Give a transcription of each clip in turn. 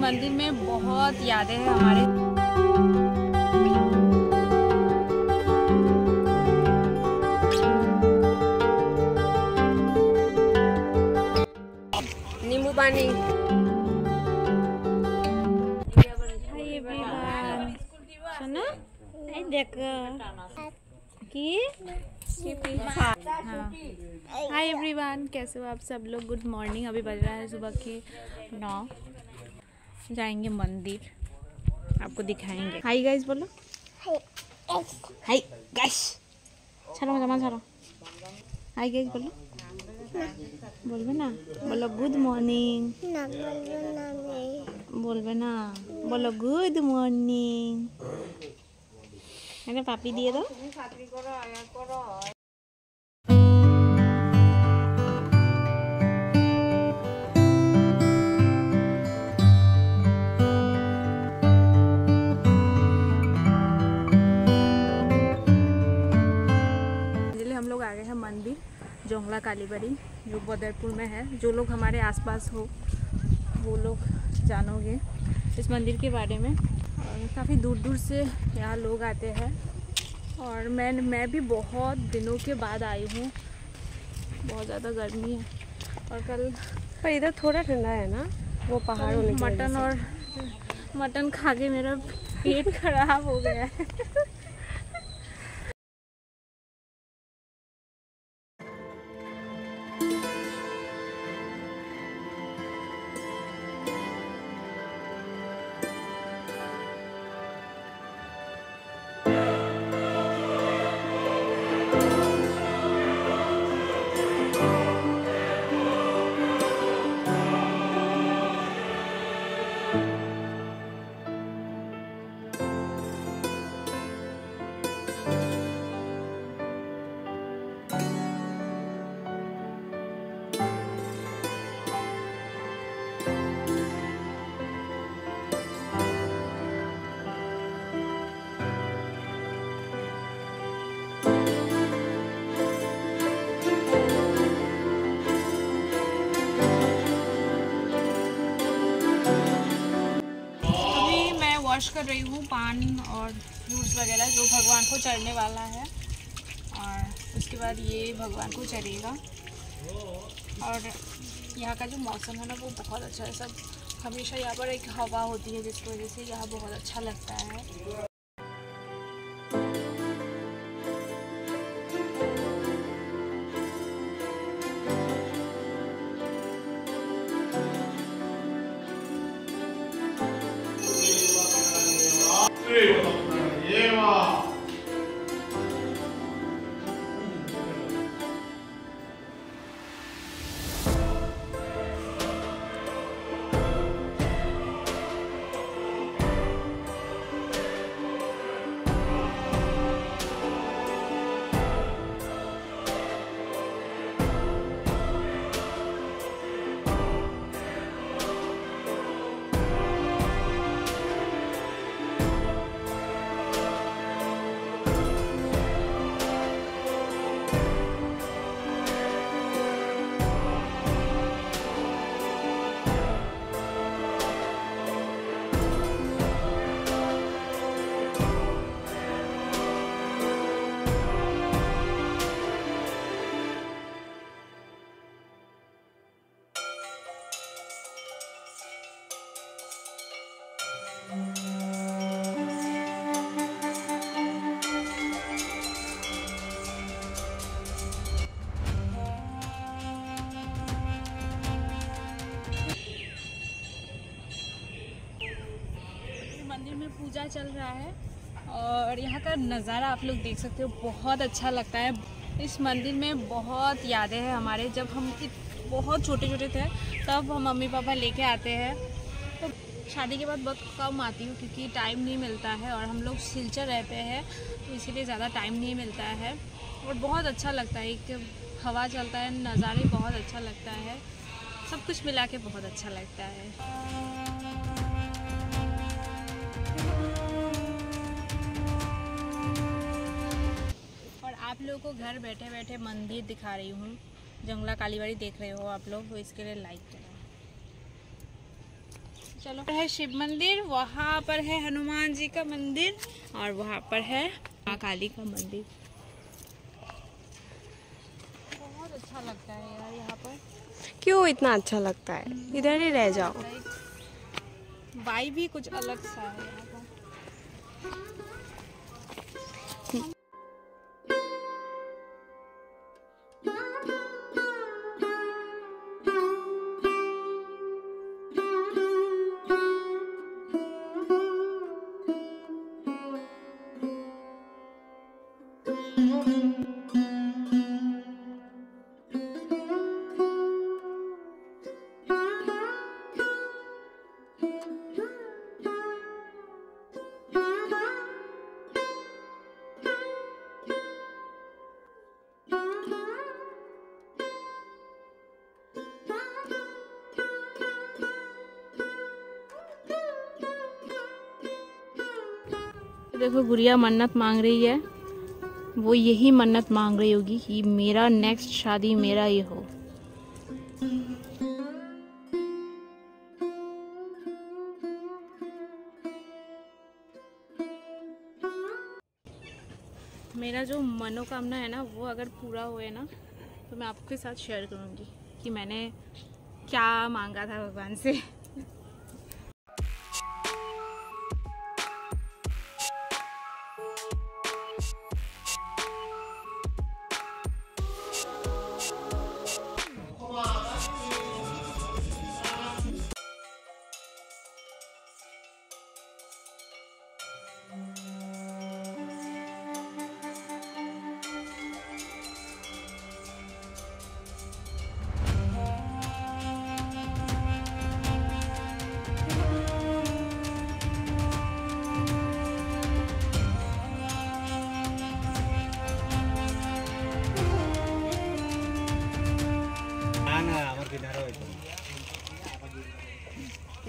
मंदिर में बहुत यादें हैं हमारे। नींबू पानी। हाँ। Hi everyone. कैसे हो आप सब लोग? Good morning. अभी बज रहा है सुबह के नौ। जाएंगे मंदिर आपको दिखाएंगे हाय गाइस बोलो हाय गाइस ছাড়ো জামা ছাড়ো হাই গাইস বলো বলবে না বলো গুড মর্নিং না বলবো না আমি বলবে না বলো গুড মর্নিং একটা পাপি দিয়ে দাও कालीबाड़ी जो बदरपुर में है। जो लोग हमारे आसपास हो वो लोग जानोगे इस मंदिर के बारे में। और काफ़ी दूर दूर से यहाँ लोग आते हैं। और मैं मैं भी बहुत दिनों के बाद आई हूँ। बहुत ज़्यादा गर्मी है। और कल पर इधर थोड़ा ठंडा है ना? वो पहाड़ों वजह मटन और मटन खा के मेरा पेट खराब हो गया है। वॉश कर रही हूँ, पान और फ्रूट्स वगैरह जो भगवान को चढ़ने वाला है। और उसके बाद ये भगवान को चढ़ेगा। और यहाँ का जो मौसम है ना, वो बहुत अच्छा है। सब हमेशा यहाँ पर एक हवा होती है, जिसकी वजह से यहाँ बहुत अच्छा लगता है। पूजा चल रहा है और यहाँ का नज़ारा आप लोग देख सकते हो, बहुत अच्छा लगता है। इस मंदिर में बहुत यादें हैं हमारे, जब हम बहुत छोटे छोटे थे, तब हम मम्मी पापा लेके आते हैं। तो शादी के बाद बहुत कम आती हूँ क्योंकि टाइम नहीं मिलता है और हम लोग सिलचर रहते हैं तो इसीलिए ज़्यादा टाइम नहीं मिलता है। और बहुत अच्छा लगता है, एक हवा चलता है, नज़ारे बहुत अच्छा लगता है, सब कुछ मिला के बहुत अच्छा लगता है। लोगों को घर बैठे बैठे मंदिर दिखा रही हूँ। जंगला कालीबाड़ी देख रहे हो आप लोग तो इसके लिए लाइक करें। चलो। है शिव मंदिर वहाँ पर है हनुमान जी का मंदिर और वहाँ पर है माँ काली का मंदिर। बहुत अच्छा लगता है यार यहाँ पर। क्यों इतना अच्छा लगता है? इधर ही रह जाओ। वाई भी कुछ अलग सा है यहाँ देखो, गुड़िया मन्नत मांग रही है। वो यही मन्नत मांग रही होगी कि मेरा नेक्स्ट शादी मेरा ही हो। मेरा जो मनोकामना है ना, वो अगर पूरा हुए ना तो मैं आपके साथ शेयर करूँगी कि मैंने क्या मांगा था भगवान से।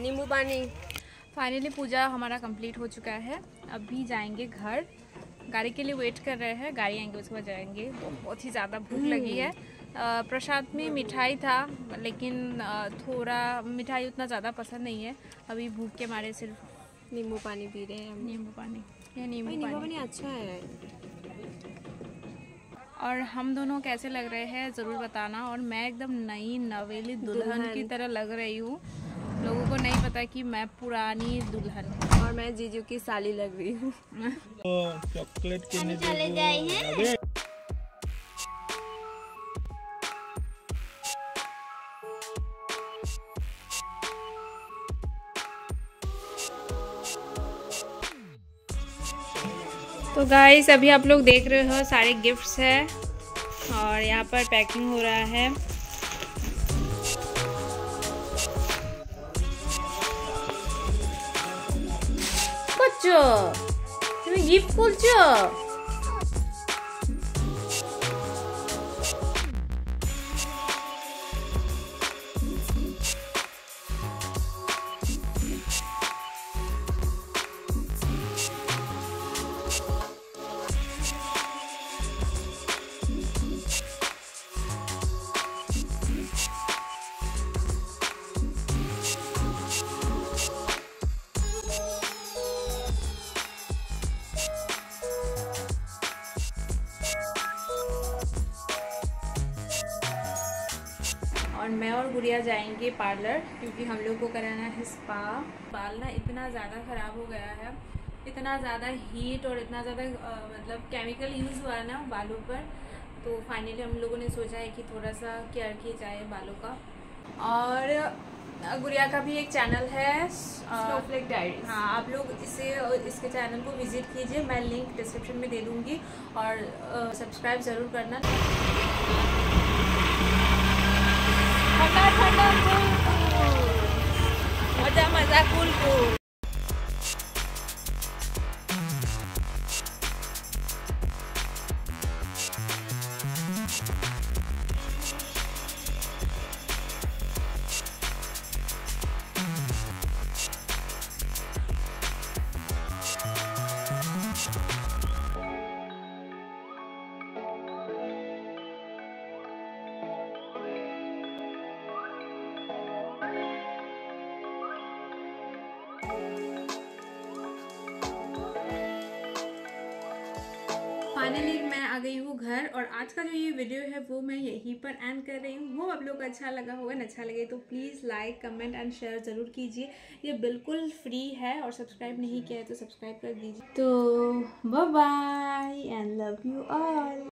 नींबू पानी। फाइनली पूजा हमारा कंप्लीट हो चुका है। अभी जाएँगे घर। गाड़ी के लिए वेट कर रहे हैं। गाड़ी आएँगे उसके बाद जाएँगे। बहुत ही ज़्यादा भूख लगी है। प्रसाद में मिठाई था लेकिन थोड़ा मिठाई उतना ज़्यादा पसंद नहीं है। अभी भूख के मारे सिर्फ़ नींबू पानी पी रहे हैं नींबू पानी। ये नींबू नींबू पानी। पानी अच्छा है। और हम दोनों कैसे लग रहे हैं ज़रूर बताना। और मैं एकदम नई नवेली दुल्हन की तरह लग रही हूँ। लोगों को नहीं पता कि मैं पुरानी दुल्हन और मैं जीजू की साली लग रही हूँ। चॉकलेट चले जाए हैं। तो गाइस अभी आप लोग देख रहे हो सारे गिफ्ट्स है और यहाँ पर पैकिंग हो रहा है। 예쁘죠? 이쁘죠? और गुड़िया जाएँगे पार्लर क्योंकि हम लोग को कराना है स्पा बाल ना इतना ज़्यादा ख़राब हो गया है इतना ज़्यादा हीट और इतना ज़्यादा मतलब केमिकल यूज़ हुआ है ना बालों पर तो फाइनली हम लोगों ने सोचा है कि थोड़ा सा केयर किया जाए बालों का। और गुड़िया का भी एक चैनल है स्नोफ्लेक डायरीज हाँ आप लोग इसे इसके चैनल को विज़िट कीजिए मैं लिंक डिस्क्रिप्शन में दे दूँगी और सब्सक्राइब ज़रूर करना। ठंडा ठंडा कूल कूल मज़ा फाइनली मैं आ गई हूँ घर और आज का जो ये वीडियो है वो मैं यहीं पर एंड कर रही हूँ। वो आप लोग को अच्छा लगा होगा, ना अच्छा लगे तो please like comment and share ज़रूर कीजिए। ये बिल्कुल फ्री है और सब्सक्राइब नहीं किया है तो सब्सक्राइब कर दीजिए। तो bye and love you all